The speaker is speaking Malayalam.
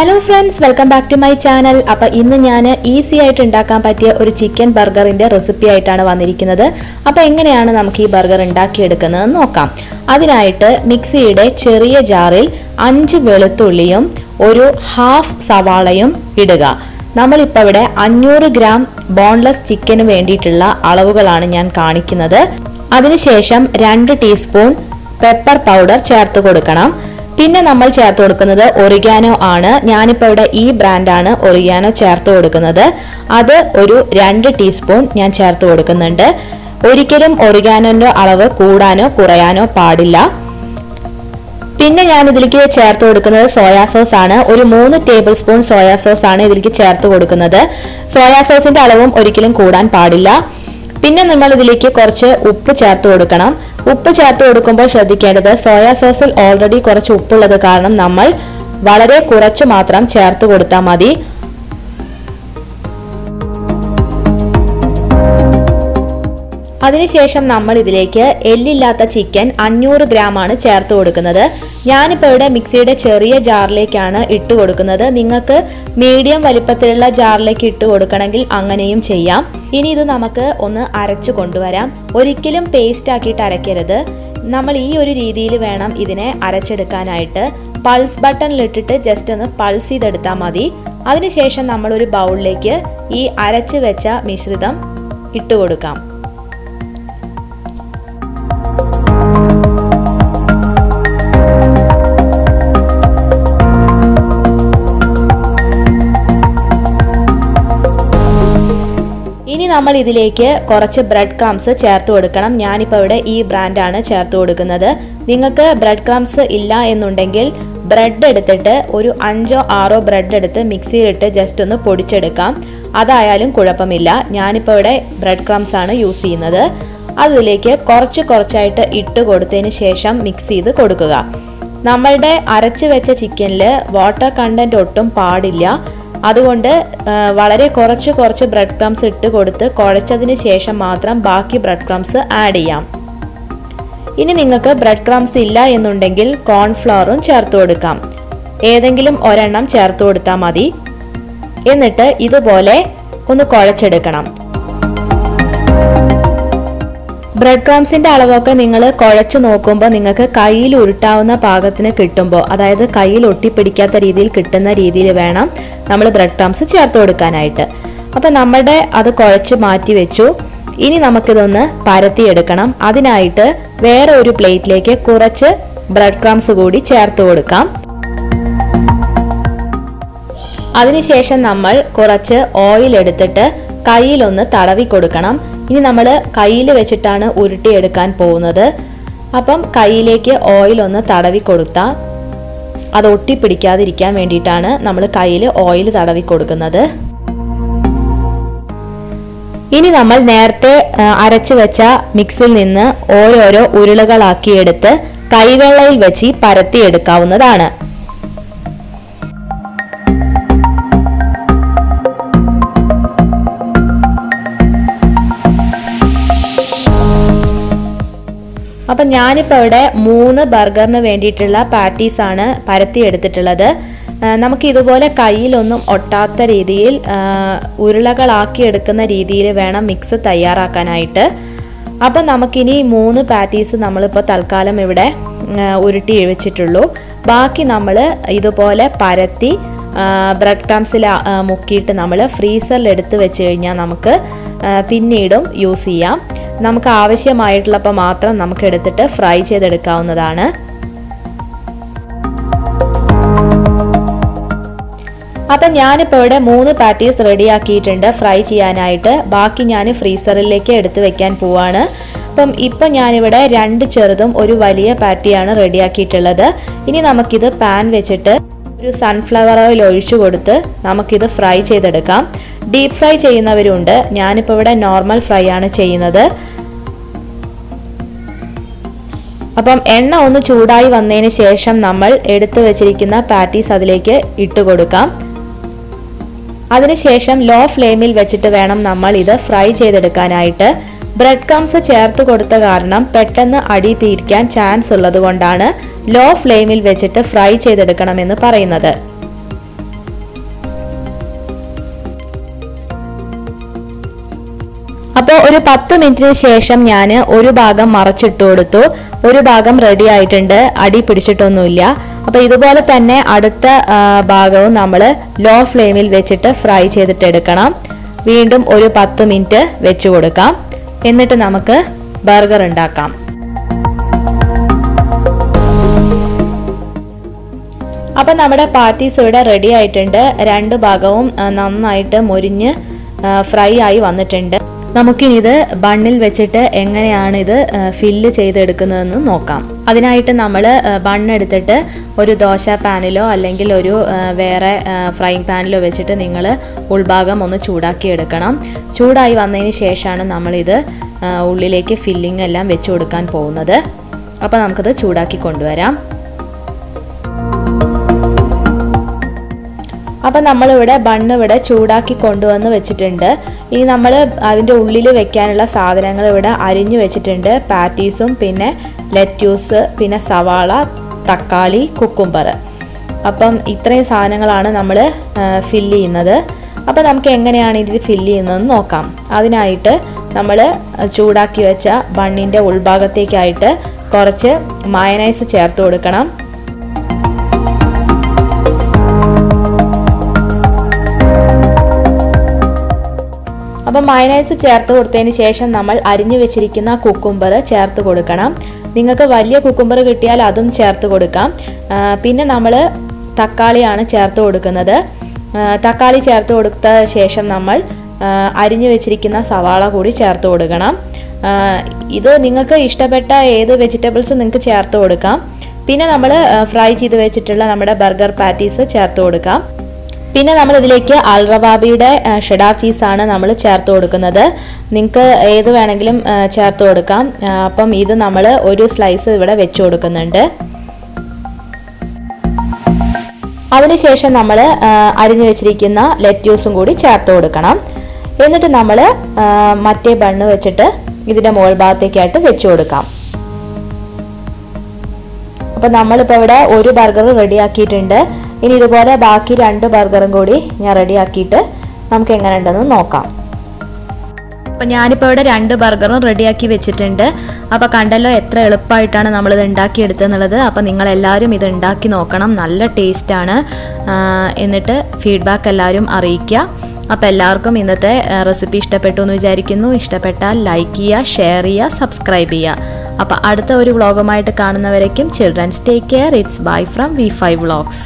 Hello friends welcome back to my channel അപ്പോൾ ഇന്ന് ഞാൻ ഈസി ആയിട്ട് ഉണ്ടാക്കാൻ പറ്റിയ ഒരു ചിക്കൻ ബർഗറിന്റെ റെസിപ്പി ആയിട്ടാണ് വന്നിരിക്കുന്നത്. അപ്പോൾ എങ്ങനെയാണ് നമുക്ക് ഈ ബർഗർ ഉണ്ടാക്കിയെടുക്കുന്നതെന്ന് നോക്കാം. അതിനായിട്ട് മിക്സിയുടെ ചെറിയ ജാറിൽ അഞ്ച് വെളുത്തുള്ളിയും ഒരു ഹാഫ് സവാളയും ഇടുക. നമ്മളിപ്പോൾ ഇവിടെ അഞ്ഞൂറ് ഗ്രാം ബോൺലെസ് ചിക്കന് വേണ്ടിയിട്ടുള്ള അളവുകളാണ് ഞാൻ കാണിക്കുന്നത്. അതിനുശേഷം രണ്ട് ടീസ്പൂൺ പെപ്പർ പൗഡർ ചേർത്ത് കൊടുക്കണം. പിന്നെ നമ്മൾ ചേർത്ത് കൊടുക്കുന്നത് ഒറിഗാനോ ആണ്. ഞാനിപ്പോൾ ഇവിടെ ഈ ബ്രാൻഡാണ് ഒറിഗാനോ ചേർത്ത് കൊടുക്കുന്നത്. അത് ഒരു രണ്ട് ടീസ്പൂൺ ഞാൻ ചേർത്ത് കൊടുക്കുന്നുണ്ട്. ഒരിക്കലും ഒറിഗാനോന്റെ അളവ് കൂടാനോ കുറയാനോ പാടില്ല. പിന്നെ ഞാൻ ഇതിലേക്ക് ചേർത്ത് കൊടുക്കുന്നത് സോയാ സോസ് ആണ്. ഒരു മൂന്ന് ടേബിൾ സ്പൂൺ സോയാ സോസ് ആണ് ഇതിലേക്ക് ചേർത്ത് കൊടുക്കുന്നത്. സോയാ സോസിന്റെ അളവും ഒരിക്കലും കൂടാൻ പാടില്ല. പിന്നെ നമ്മൾ ഇതിലേക്ക് കുറച്ച് ഉപ്പ് ചേർത്ത് കൊടുക്കണം. ഉപ്പ് ചേർത്ത് കൊടുക്കുമ്പോൾ ശ്രദ്ധിക്കേണ്ടത് സോയാ സോസിൽ ഓൾറെഡി കുറച്ച് ഉപ്പുള്ളത് കാരണം നമ്മൾ വളരെ കുറച്ച് മാത്രം ചേർത്ത് കൊടുത്താൽ മതി. അതിനുശേഷം നമ്മൾ ഇതിലേക്ക് എല്ലില്ലാത്ത ചിക്കൻ അഞ്ഞൂറ് ഗ്രാം ആണ് ചേർത്ത് കൊടുക്കുന്നത്. ഞാനിപ്പോൾ ഇവിടെ മിക്സിയുടെ ചെറിയ ജാറിലേക്കാണ് ഇട്ട് കൊടുക്കുന്നത്. നിങ്ങൾക്ക് മീഡിയം വലിപ്പത്തിലുള്ള ജാറിലേക്ക് ഇട്ട് കൊടുക്കണമെങ്കിൽ അങ്ങനെയും ചെയ്യാം. ഇനി ഇത് നമുക്ക് ഒന്ന് അരച്ചു കൊണ്ടുവരാം. ഒരിക്കലും പേസ്റ്റ് ആക്കിയിട്ട് അരയ്ക്കരുത്. നമ്മൾ ഈ ഒരു രീതിയിൽ വേണം ഇതിനെ അരച്ചെടുക്കാനായിട്ട്. പൾസ് ബട്ടണിലിട്ടിട്ട് ജസ്റ്റ് ഒന്ന് പൾസ് ചെയ്തെടുത്താൽ മതി. അതിനുശേഷം നമ്മളൊരു ബൗളിലേക്ക് ഈ അരച്ച് വെച്ച മിശ്രിതം ഇട്ട് കൊടുക്കാം. നമ്മൾ ഇതിലേക്ക് കുറച്ച് ബ്രെഡ് ക്രംസ് ചേർത്ത് കൊടുക്കണം. ഞാനിപ്പോൾ ഇവിടെ ഈ ബ്രാൻഡാണ് ചേർത്ത് കൊടുക്കുന്നത്. നിങ്ങൾക്ക് ബ്രെഡ് ക്രംസ് ഇല്ല എന്നുണ്ടെങ്കിൽ ബ്രെഡ് എടുത്തിട്ട് ഒരു അഞ്ചോ ആറോ ബ്രെഡ് എടുത്ത് മിക്സിയിലിട്ട് ജസ്റ്റ് ഒന്ന് പൊടിച്ചെടുക്കാം. അതായാലും കുഴപ്പമില്ല. ഞാനിപ്പോൾ ഇവിടെ ബ്രെഡ് ക്രംസ് ആണ് യൂസ് ചെയ്യുന്നത്. അതിലേക്ക് കുറച്ച് കുറച്ചായിട്ട് ഇട്ട് കൊടുത്തതിന് ശേഷം മിക്സ് ചെയ്ത് കൊടുക്കുക. നമ്മളുടെ അരച്ചു വെച്ച ചിക്കനിൽ വാട്ടർ കണ്ടന്റ് ഒട്ടും പാടില്ല. അതുകൊണ്ട് വളരെ കുറച്ച് കുറച്ച് ബ്രെഡ് ക്രംസ് ഇട്ട് കൊടുത്ത് കുഴച്ചതിന് ശേഷം മാത്രം ബാക്കി ബ്രെഡ് ക്രംസ് ആഡ് ചെയ്യാം. ഇനി നിങ്ങൾക്ക് ബ്രെഡ് ക്രംസ് ഇല്ല എന്നുണ്ടെങ്കിൽ കോൺഫ്ലവറും ചേർത്ത് കൊടുക്കാം. ഏതെങ്കിലും ഒരെണ്ണം ചേർത്ത് കൊടുത്താൽ മതി. എന്നിട്ട് ഇതുപോലെ ഒന്ന് കുഴച്ചെടുക്കണം. ബ്രെഡ് ക്രംസിന്റെ അളവൊക്കെ നിങ്ങൾ കുഴച്ചു നോക്കുമ്പോൾ നിങ്ങൾക്ക് കയ്യിൽ ഉരുട്ടാവുന്ന പാകത്തിന് കിട്ടുമ്പോൾ അതായത് കയ്യിൽ ഒട്ടിപ്പിടിക്കാത്ത രീതിയിൽ കിട്ടുന്ന രീതിയിൽ വേണം നമ്മൾ ബ്രെഡ് ക്രംസ് ചേർത്ത് കൊടുക്കാനായിട്ട്. അപ്പം നമ്മുടെ അത് കുഴച്ച് മാറ്റി വെച്ചു. ഇനി നമുക്കിതൊന്ന് പരത്തിയെടുക്കണം അതിനായിട്ട് വേറെ ഒരു പ്ലേറ്റിലേക്ക് കുറച്ച് ബ്രെഡ് ക്രംസ് കൂടി ചേർത്ത് കൊടുക്കാം. അതിനുശേഷം നമ്മൾ കുറച്ച് ഓയിൽ എടുത്തിട്ട് കയ്യിലൊന്ന് തടവി കൊടുക്കണം. ഇനി നമ്മൾ കയ്യിൽ വെച്ചിട്ടാണ് ഉരുട്ടിയെടുക്കാൻ പോകുന്നത്. അപ്പം കയ്യിലേക്ക് ഓയിൽ ഒന്ന് തടവി കൊടുത്താൽ അത് ഒട്ടിപ്പിടിക്കാതിരിക്കാൻ വേണ്ടിയിട്ടാണ് നമ്മൾ കയ്യിൽ ഓയിൽ തടവി കൊടുക്കുന്നത്. ഇനി നമ്മൾ നേരത്തെ അരച്ചു വെച്ച മിക്സിൽ നിന്ന് ഓരോരോ ഉരുളകളാക്കിയെടുത്ത് കൈവെള്ളയിൽ വെച്ച് പരത്തിയെടുക്കാവുന്നതാണ് ഞാനിപ്പോൾ ഇവിടെ മൂന്ന് ബർഗറിന് വേണ്ടിയിട്ടുള്ള പാറ്റീസ് ആണ് പരത്തി എടുത്തിട്ടുള്ളത് നമുക്ക് ഇതുപോലെ കയ്യിലൊന്നും ഒട്ടാത്ത രീതിയിൽ ഉരുളകളാക്കി എടുക്കുന്ന രീതിയിൽ വേണം മിക്സ് തയ്യാറാക്കാനായിട്ട്. അപ്പം നമുക്കിനി മൂന്ന് പാറ്റീസ് നമ്മളിപ്പോൾ തൽക്കാലം ഇവിടെ ഉരുട്ടി വെച്ചിട്ടുള്ളൂ. ബാക്കി നമ്മൾ ഇതുപോലെ പരത്തി ബ്രെഡ് ക്രംസിൽ മുക്കിയിട്ട് നമ്മൾ ഫ്രീസറിൽ എടുത്ത് വെച്ച് കഴിഞ്ഞാൽ നമുക്ക് പിന്നീടും യൂസ് ചെയ്യാം. നമുക്ക് ആവശ്യമായിട്ടുള്ളപ്പോൾ മാത്രം നമുക്ക് എടുത്തിട്ട് ഫ്രൈ ചെയ്തെടുക്കാവുന്നതാണ്. അപ്പം ഞാനിപ്പോൾ ഇവിടെ മൂന്ന് പാറ്റീസ് റെഡിയാക്കിയിട്ടുണ്ട് ഫ്രൈ ചെയ്യാനായിട്ട്. ബാക്കി ഞാൻ ഫ്രീസറിലേക്ക് എടുത്ത് വെക്കാൻ പോവാണ്. അപ്പം ഇപ്പം ഞാനിവിടെ രണ്ട് ചെറുതും ഒരു വലിയ പാറ്റിയാണ് റെഡിയാക്കിയിട്ടുള്ളത്. ഇനി നമുക്കിത് പാൻ വെച്ചിട്ട് ഒരു സൺഫ്ലവർ ഓയിൽ ഒഴിച്ചു കൊടുത്ത് നമുക്കിത് ഫ്രൈ ചെയ്തെടുക്കാം. ഡീപ് ഫ്രൈ ചെയ്യുന്നവരുണ്ട്. ഞാനിപ്പോൾ ഇവിടെ നോർമൽ ഫ്രൈ ആണ് ചെയ്യുന്നത്. അപ്പം എണ്ണ ഒന്ന് ചൂടായി വന്നതിന് ശേഷം നമ്മൾ എടുത്തു വെച്ചിരിക്കുന്ന പാറ്റീസ് അതിലേക്ക് ഇട്ട് കൊടുക്കാം. അതിനുശേഷം ലോ ഫ്ലെയിമിൽ വെച്ചിട്ട് വേണം നമ്മൾ ഇത് ഫ്രൈ ചെയ്തെടുക്കാനായിട്ട്. ബ്രെഡ് ക്രംസ് ചേർത്ത് കൊടുത്ത കാരണം പെട്ടെന്ന് അടി പിരിക്കാൻ ചാൻസ് ഉള്ളതുകൊണ്ടാണ് ലോ ഫ്ലെയിമിൽ വെച്ചിട്ട് ഫ്രൈ ചെയ്തെടുക്കണമെന്ന് പറയുന്നത്. അപ്പോൾ ഒരു പത്ത് മിനിറ്റിന് ശേഷം ഞാൻ ഒരു ഭാഗം മറച്ചിട്ട് കൊടുത്തു. ഒരു ഭാഗം റെഡി ആയിട്ടുണ്ട്. അടി പിടിച്ചിട്ടൊന്നുമില്ല. അപ്പോൾ ഇതുപോലെ തന്നെ അടുത്ത ഭാഗവും നമ്മൾ ലോ ഫ്ലെയിമിൽ വെച്ചിട്ട് ഫ്രൈ ചെയ്തിട്ട് എടുക്കണം. വീണ്ടും ഒരു പത്ത് മിനിറ്റ് വെച്ചു കൊടുക്കാം. എന്നിട്ട് നമുക്ക് ബർഗർ ഉണ്ടാക്കാം. അപ്പം നമ്മുടെ പാറ്റീസ് ഇവിടെ റെഡി ആയിട്ടുണ്ട്. രണ്ട് ഭാഗവും നന്നായിട്ട് മൊരിഞ്ഞ് ഫ്രൈ ആയി വന്നിട്ടുണ്ട്. നമുക്കിനിത് ബണ്ണിൽ വെച്ചിട്ട് എങ്ങനെയാണ് ഇത് ഫില്ല് ചെയ്തെടുക്കുന്നതെന്ന് നോക്കാം. അതിനായിട്ട് നമ്മൾ ബണ്ണെടുത്തിട്ട് ഒരു ദോശ പാനിലോ അല്ലെങ്കിൽ ഒരു വേറെ ഫ്രൈങ് പാനിലോ വെച്ചിട്ട് നിങ്ങൾ ഉൾഭാഗം ഒന്ന് ചൂടാക്കി എടുക്കണം ചൂടായി വന്നതിന് ശേഷമാണ് നമ്മളിത് ഉള്ളിലേക്ക് ഫില്ലിംഗ് എല്ലാം വെച്ച് കൊടുക്കാൻ പോകുന്നത്. അപ്പോൾ നമുക്കത് ചൂടാക്കി കൊണ്ടുവരാം. അപ്പം നമ്മളിവിടെ ബണ്ണ് ഇവിടെ ചൂടാക്കി കൊണ്ടുവന്ന് വെച്ചിട്ടുണ്ട്. ഇനി നമ്മൾ അതിന്റെ ഉള്ളിൽ വെക്കാനുള്ള സാധനങ്ങൾ ഇവിടെ അരിഞ്ഞു വെച്ചിട്ടുണ്ട്. പാറ്റീസും പിന്നെ ലെറ്റ്യൂസ് പിന്നെ സവാള തക്കാളി കുക്കുംബർ. അപ്പം ഇത്രയും സാധനങ്ങളാണ് നമ്മൾ ഫില്ല് ചെയ്യുന്നത്. അപ്പോൾ നമുക്ക് എങ്ങനെയാണ് ഇത് ഫില്ല് ചെയ്യുന്നതെന്ന് നോക്കാം. അതിനായിട്ട് നമ്മൾ ചൂടാക്കി വെച്ച ബണ്ണിന്റെ ഉൾഭാഗത്തേക്കായിട്ട് കുറച്ച് മയനൈസ് ചേർത്ത് കൊടുക്കണം. അപ്പം മയനൈസ് ചേർത്ത് കൊടുത്തതിന് ശേഷം നമ്മൾ അരിഞ്ഞു വെച്ചിരിക്കുന്ന കുക്കുംബർ ചേർത്ത് കൊടുക്കണം. നിങ്ങൾക്ക് വലിയ കുക്കുംബർ കിട്ടിയാൽ അതും ചേർത്ത് കൊടുക്കാം. പിന്നെ നമ്മൾ തക്കാളിയാണ് ചേർത്ത് കൊടുക്കുന്നത്. തക്കാളി ചേർത്ത് കൊടുത്ത ശേഷം നമ്മൾ അരിഞ്ഞു വെച്ചിരിക്കുന്ന സവാള കൂടി ചേർത്ത് കൊടുക്കണം. ഇത് നിങ്ങൾക്ക് ഇഷ്ടപ്പെട്ട ഏത് വെജിറ്റബിൾസ് നിങ്ങൾക്ക് ചേർത്ത് കൊടുക്കാം. പിന്നെ നമ്മൾ ഫ്രൈ ചെയ്ത് വെച്ചിട്ടുള്ള നമ്മുടെ ബർഗർ പാറ്റീസ് ചേർത്ത് കൊടുക്കാം. പിന്നെ നമ്മൾ ഇതിലേക്ക് അൽറബാബിയുടെ ഷെഡാർ ചീസാണ് നമ്മൾ ചേർത്ത് കൊടുക്കുന്നത്. നിങ്ങൾക്ക് ഏത് വേണമെങ്കിലും ചേർത്ത് കൊടുക്കാം. അപ്പം ഇത് നമ്മൾ ഒരു സ്ലൈസ് ഇവിടെ വെച്ച് കൊടുക്കുന്നുണ്ട്. അതിനുശേഷം നമ്മൾ അരിഞ്ഞു വെച്ചിരിക്കുന്ന ലെറ്റ്യൂസും കൂടി ചേർത്ത് കൊടുക്കണം. എന്നിട്ട് നമ്മൾ മറ്റേ ബണ്ണ് വെച്ചിട്ട് ഇതിന്റെ മുകൾ ഭാഗത്തേക്കായിട്ട് വെച്ച് കൊടുക്കാം. അപ്പം നമ്മളിപ്പോൾ ഇവിടെ ഒരു ബർഗർ റെഡിയാക്കിയിട്ടുണ്ട് ഇനി ഇതുപോലെ ബാക്കി രണ്ട് ബർഗറും കൂടി ഞാൻ റെഡിയാക്കിയിട്ട് നമുക്ക് എങ്ങനെ ഉണ്ടെന്ന് നോക്കാം. അപ്പം ഞാനിപ്പോൾ ഇവിടെ രണ്ട് ബർഗറും റെഡിയാക്കി വെച്ചിട്ടുണ്ട്. അപ്പോൾ കണ്ടല്ലോ എത്ര എളുപ്പമായിട്ടാണ് നമ്മളിത് ഉണ്ടാക്കിയെടുത്തെന്നുള്ളത് അപ്പോൾ നിങ്ങളെല്ലാവരും ഇത് ഉണ്ടാക്കി നോക്കണം. നല്ല ടേസ്റ്റാണ് എന്നിട്ട് ഫീഡ്ബാക്ക് എല്ലാവരും അറിയിക്കുക. അപ്പോൾ എല്ലാവർക്കും ഇന്നത്തെ റെസിപ്പി ഇഷ്ടപ്പെട്ടു എന്ന് വിചാരിക്കുന്നു. ഇഷ്ടപ്പെട്ടാൽ ലൈക്ക് ചെയ്യുക ഷെയർ ചെയ്യുക സബ്സ്ക്രൈബ് ചെയ്യുക. അപ്പോൾ അടുത്ത ഒരു വ്ളോഗുമായിട്ട് കാണുന്നവരേക്കും childrens take care it's bye from V five vlogs